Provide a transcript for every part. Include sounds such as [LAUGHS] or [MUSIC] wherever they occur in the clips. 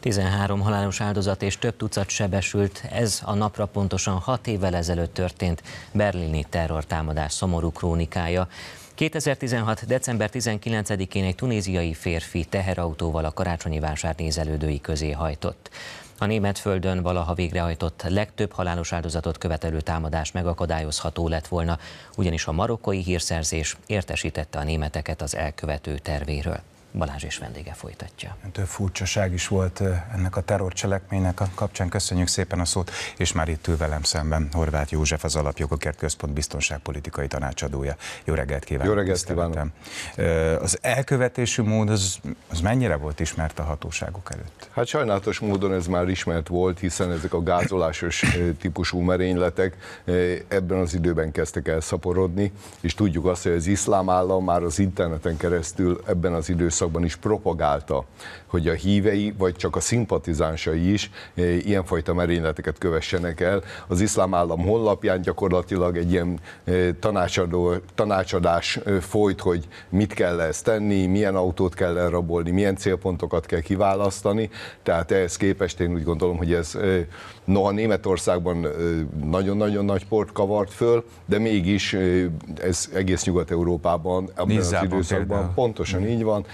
13 halálos áldozat és több tucat sebesült, ez a napra pontosan 6 évvel ezelőtt történt berlini terrortámadás szomorú krónikája. 2016. december 19-én egy tunéziai férfi teherautóval a karácsonyi vásár nézelődői közé hajtott. A német földön valaha végrehajtott legtöbb halálos áldozatot követelő támadás megakadályozható lett volna, ugyanis a marokkói hírszerzés értesítette a németeket az elkövető tervéről. Balázs és vendége folytatja. Több furcsaság is volt ennek a terrorcselekménynek a kapcsán. Köszönjük szépen a szót, és már itt ül velem szemben Horváth József, az Alapjogokért Központ biztonságpolitikai tanácsadója. Jó reggelt kívánok! Jó reggelt kívánok! Az elkövetésű mód az, az mennyire volt ismert a hatóságok előtt? Hát sajnálatos módon ez már ismert volt, hiszen ezek a gázolásos típusú merényletek ebben az időben kezdtek el szaporodni, és tudjuk azt, hogy az iszlám állam már az interneten keresztül ebben az időszakban időszakban is propagálta, hogy a hívei, vagy csak a szimpatizánsai is eh, ilyenfajta merényleteket kövessenek el. Az iszlám állam honlapján gyakorlatilag egy ilyen eh, tanácsadó, tanácsadás eh, folyt, hogy mit kell ezt tenni, milyen autót kell elrabolni, milyen célpontokat kell kiválasztani. Tehát ehhez képest én úgy gondolom, hogy ez noha Németországban nagyon-nagyon nagy port kavart föl, de mégis ez egész Nyugat-Európában ebben az időszakban például. pontosan így van,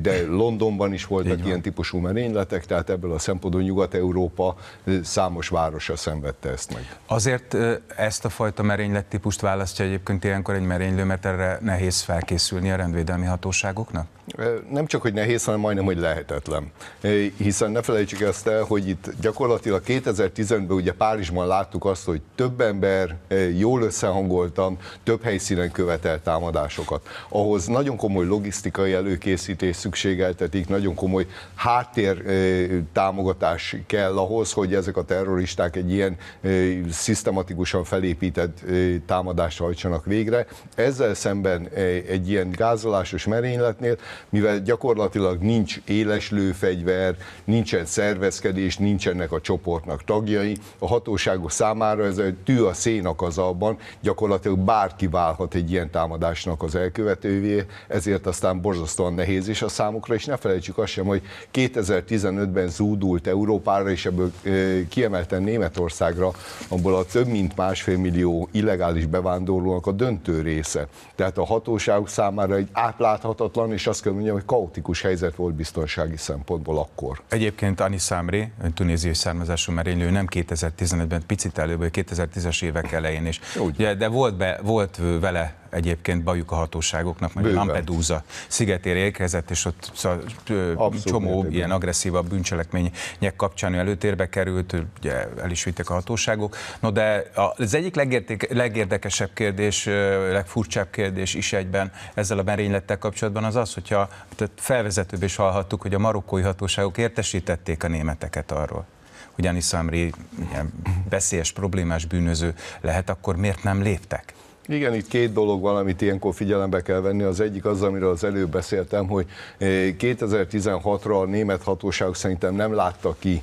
de Londonban is voltak ilyen típusú merényletek, tehát ebből a szempontból Nyugat-Európa számos városa szenvedte ezt meg. Azért ezt a fajta merénylet típust választja egyébként ilyenkor egy merénylő, mert erre nehéz felkészülni a rendvédelmi hatóságoknak? Nem csak, hogy nehéz, hanem majdnem, hogy lehetetlen. Hiszen ne felejtsük ezt el, hogy itt gyakorlatilag 2015-ben ugye Párizsban láttuk azt, hogy több ember jól összehangoltan, több helyszínen követel támadásokat. Ahhoz nagyon komoly logisztikai előkészítés szükségeltetik, nagyon komoly háttér támogatás kell ahhoz, hogy ezek a terroristák egy ilyen szisztematikusan felépített támadást hajtsanak végre. Ezzel szemben egy ilyen gázolásos merényletnél mivel gyakorlatilag nincs éles lőfegyver, nincsen szervezkedés, nincsenek a csoportnak tagjai, a hatóságok számára ez a tű a szénakazalban, gyakorlatilag bárki válhat egy ilyen támadásnak az elkövetővé, ezért aztán borzasztóan nehéz is a számukra, és ne felejtsük azt sem, hogy 2015-ben zúdult Európára, és ebből kiemelten Németországra, abból a több mint másfél millió illegális bevándorlónak a döntő része. Tehát a hatóságok számára egy átláthatatlan, és azt kell mondjam, hogy kaotikus helyzet volt biztonsági szempontból akkor. Egyébként Ani Számri, tunéziai származású merénylő, nem 2015-ben, picit előbb, 2010-es évek elején is. Ugye, de volt, be, volt vele egyébként bajuk a hatóságoknak, mert Lampedusa szigetére érkezett, és ott szóval, Abszolút csomó mértékben. ilyen agresszívabb bűncselekmények kapcsán előtérbe került, ugye el is vittek a hatóságok. No de az egyik legérdekesebb kérdés, legfurcsább kérdés is egyben ezzel a merénylettel kapcsolatban az az, hogyha felvezetőbb is hallhattuk, hogy a marokkói hatóságok értesítették a németeket arról, hogy Anis Amri veszélyes, problémás bűnöző lehet, akkor miért nem léptek? Igen, itt két dolog van, amit ilyenkor figyelembe kell venni. Az egyik az, amiről az előbb beszéltem, hogy 2016-ra eh, a német hatóságok szerintem nem láttak ki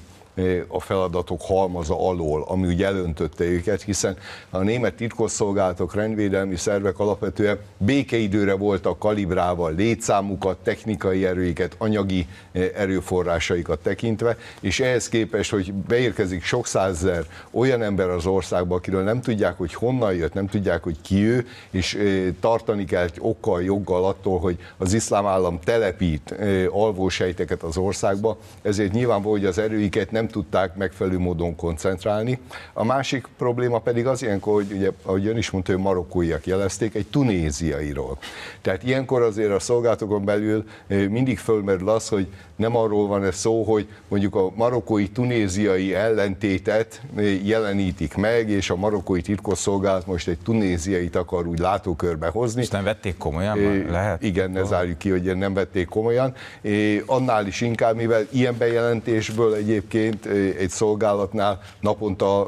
a feladatok halmaza alól, ami ugye elöntötte őket, hiszen a német titkosszolgálatok, rendvédelmi szervek alapvetően békeidőre voltak kalibrálva létszámukat, technikai erőiket, anyagi erőforrásaikat tekintve, és ehhez képest, hogy beérkezik sok százezer olyan ember az országba, akiről nem tudják, hogy honnan jött, nem tudják, hogy ki ő, és tartani kell okkal, joggal attól, hogy az iszlám állam telepít alvósejteket az országba, ezért nyilvánvaló, hogy az erőiket nem nem tudták megfelelő módon koncentrálni. A másik probléma pedig az ilyenkor, hogy ugye, ahogy ön is mondta, hogy marokkóiak jelezték, egy tunéziairól. Tehát ilyenkor azért a szolgálatokon belül eh, mindig fölmerül az, hogy nem arról van ez szó, hogy mondjuk a marokkói tunéziai ellentétet eh, jelenítik meg, és a marokkói titkosszolgálat most egy tunéziait akar úgy látókörbe hozni. És nem vették komolyan? É, lehet? Igen, ne zárjuk ki, hogy nem vették komolyan. É, annál is inkább, mivel ilyen bejelentésből egyébként egy szolgálatnál naponta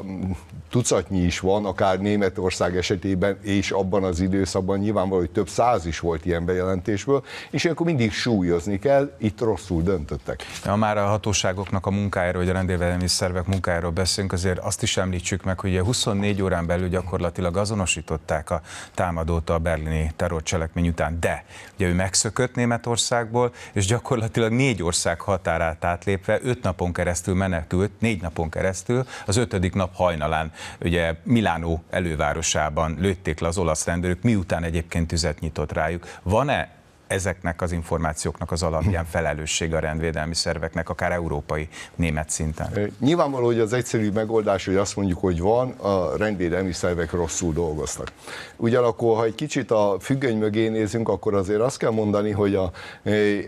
tucatnyi is van, akár Németország esetében, és abban az időszakban nyilvánvaló, hogy több száz is volt ilyen bejelentésből, és akkor mindig súlyozni kell, itt rosszul döntöttek. Ha már a hatóságoknak a munkájáról, vagy a rendőrvédelmi szervek munkájáról beszélünk, azért azt is említsük meg, hogy 24 órán belül gyakorlatilag azonosították a támadót a berlini terrorcselekmény után, de ugye ő megszökött Németországból, és gyakorlatilag négy ország határát átlépve öt napon keresztül menekült, négy napon keresztül, az ötödik nap hajnalán ugye Milánó elővárosában lőtték le az olasz rendőrök, miután egyébként tüzet nyitott rájuk. Van-e ezeknek az információknak az alapján [LAUGHS] felelősség a rendvédelmi szerveknek, akár európai, német szinten? Nyilvánvaló, hogy az egyszerű megoldás, hogy azt mondjuk, hogy van, a rendvédelmi szervek rosszul dolgoznak. Ugyanakkor, ha egy kicsit a függöny mögé nézünk, akkor azért azt kell mondani, hogy a,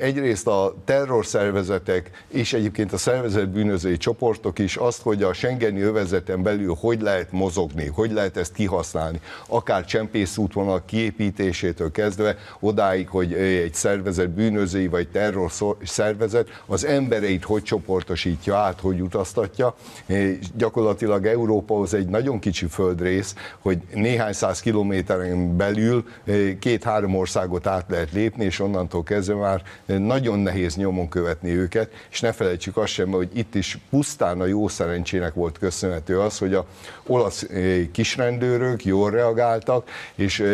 egyrészt a terrorszervezetek és egyébként a szervezet bűnözői csoportok is azt, hogy a Schengeni övezeten belül hogy lehet mozogni, hogy lehet ezt kihasználni, akár csempész útvonal kiépítésétől kezdve odáig, hogy egy szervezet bűnözői vagy terror szervezet az embereit hogy csoportosítja át, hogy utaztatja. Gyakorlatilag Európa az egy nagyon kicsi földrész, hogy néhány száz kilométeren belül két-három országot át lehet lépni, és onnantól kezdve már nagyon nehéz nyomon követni őket, és ne felejtsük azt sem, hogy itt is pusztán a jó szerencsének volt köszönhető az, hogy a olasz kisrendőrök jól reagáltak, és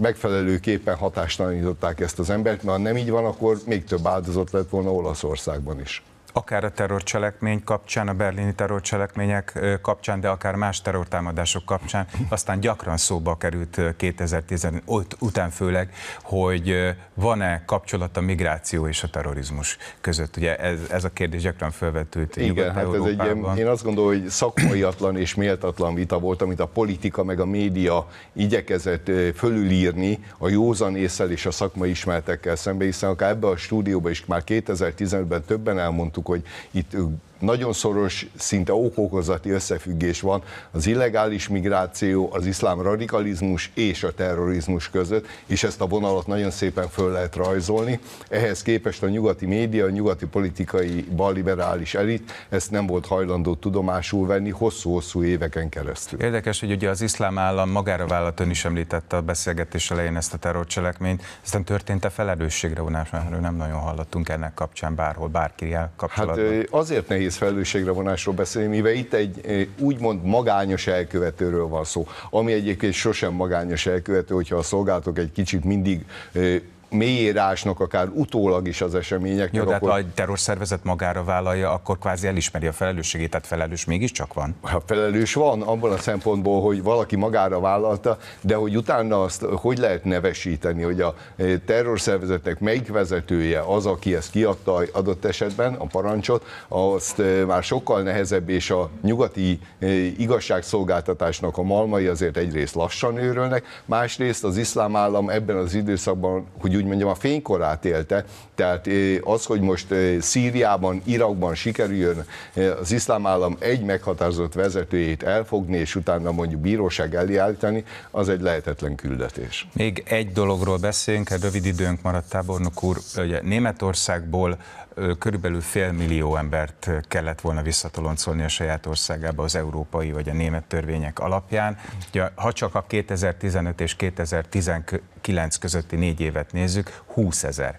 megfelelőképpen hatástalanították ezt ezt az embert, mert ha nem így van, akkor még több áldozat lett volna Olaszországban is akár a terrorcselekmény kapcsán, a berlini terrorcselekmények kapcsán, de akár más terrortámadások kapcsán, aztán gyakran szóba került 2015 után főleg, hogy van-e kapcsolat a migráció és a terrorizmus között. Ugye ez, ez a kérdés gyakran felvetült Igen, hát ez egy ilyen, én azt gondolom, hogy szakmaiatlan és méltatlan vita volt, amit a politika meg a média igyekezett fölülírni a józan észsel és a szakmai ismeretekkel szembe, hiszen akár ebbe a stúdióba is már 2015-ben többen elmondtuk, hogy itt nagyon szoros, szinte okokozati összefüggés van az illegális migráció, az iszlám radikalizmus és a terrorizmus között, és ezt a vonalat nagyon szépen föl lehet rajzolni. Ehhez képest a nyugati média, a nyugati politikai balliberális elit ezt nem volt hajlandó tudomásul venni hosszú-hosszú éveken keresztül. Érdekes, hogy ugye az iszlám állam magára vállalat ön is említette a beszélgetés elején ezt a terrorcselekményt, aztán történt-e felelősségre vonás, mert nem nagyon hallottunk ennek kapcsán bárhol, bárki kapcsolatban. Hát azért nehéz nehéz felelősségre vonásról beszélni, mivel itt egy eh, úgymond magányos elkövetőről van szó, ami egyébként sosem magányos elkövető, hogyha a szolgálatok egy kicsit mindig eh, mélyírásnak akár utólag is az események. Jó, de hát akkor... ha egy terrorszervezet magára vállalja, akkor kvázi elismeri a felelősségét, tehát felelős mégiscsak van? Ha felelős van, abban a szempontból, hogy valaki magára vállalta, de hogy utána azt hogy lehet nevesíteni, hogy a e, terrorszervezetnek melyik vezetője az, aki ezt kiadta adott esetben, a parancsot, azt e, már sokkal nehezebb, és a nyugati e, igazságszolgáltatásnak a malmai azért egyrészt lassan őrölnek, másrészt az iszlám állam ebben az időszakban, hogy úgy mondjam, a fénykorát élte, tehát az, hogy most Szíriában, Irakban sikerüljön az iszlám állam egy meghatározott vezetőjét elfogni, és utána mondjuk bíróság elé állítani, az egy lehetetlen küldetés. Még egy dologról beszéljünk, rövid időnk maradt tábornok úr, ugye Németországból körülbelül fél millió embert kellett volna visszatoloncolni a saját országába az európai vagy a német törvények alapján. Ugye, ha csak a 2015 és 2019 közötti négy évet nézzük, 20 ezer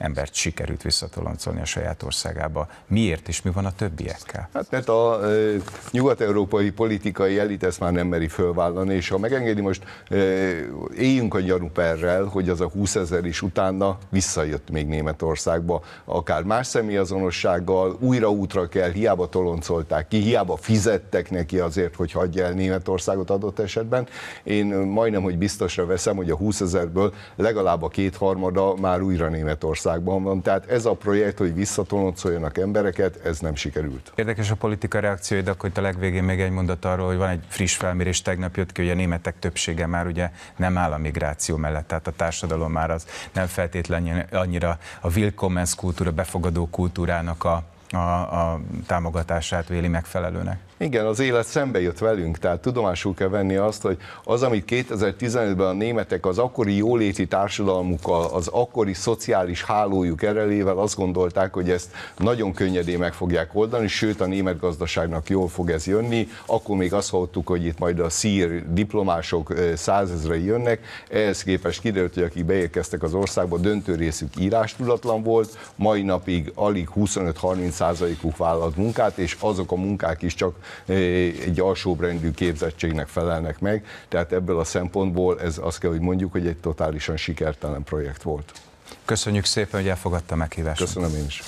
embert sikerült visszatoloncolni a saját országába. Miért és mi van a többiekkel? Hát mert a e, nyugat-európai politikai elit ezt már nem meri fölvállalni, és ha megengedi most e, éljünk a gyanúperrel, hogy az a 20 ezer is utána visszajött még Németországba, akár más személyazonossággal, újra útra kell, hiába toloncolták ki, hiába fizettek neki azért, hogy hagyja el Németországot adott esetben. Én majdnem, hogy biztosra veszem, hogy a 20 ezerből legalább a kétharmada már újra Németország országban van. Tehát ez a projekt, hogy visszatoloncoljanak embereket, ez nem sikerült. Érdekes a politika reakciója, de akkor itt a legvégén még egy mondat arról, hogy van egy friss felmérés, tegnap jött ki, hogy a németek többsége már ugye nem áll a migráció mellett, tehát a társadalom már az nem feltétlenül annyira a willkommens kultúra, befogadó kultúrának a, a, a támogatását véli megfelelőnek. Igen, az élet szembe jött velünk, tehát tudomásul kell venni azt, hogy az, amit 2015-ben a németek az akkori jóléti társadalmukkal, az akkori szociális hálójuk erelével azt gondolták, hogy ezt nagyon könnyedén meg fogják oldani, sőt a német gazdaságnak jól fog ez jönni. Akkor még azt hallottuk, hogy itt majd a szír diplomások százezrei jönnek, ehhez képest kiderült, hogy akik beérkeztek az országba, döntő részük írástudatlan volt, mai napig alig 25-30 százalékuk vállalt munkát, és azok a munkák is csak egy alsóbrendű képzettségnek felelnek meg, tehát ebből a szempontból ez azt kell, hogy mondjuk, hogy egy totálisan sikertelen projekt volt. Köszönjük szépen, hogy elfogadta meghívást. Köszönöm én is.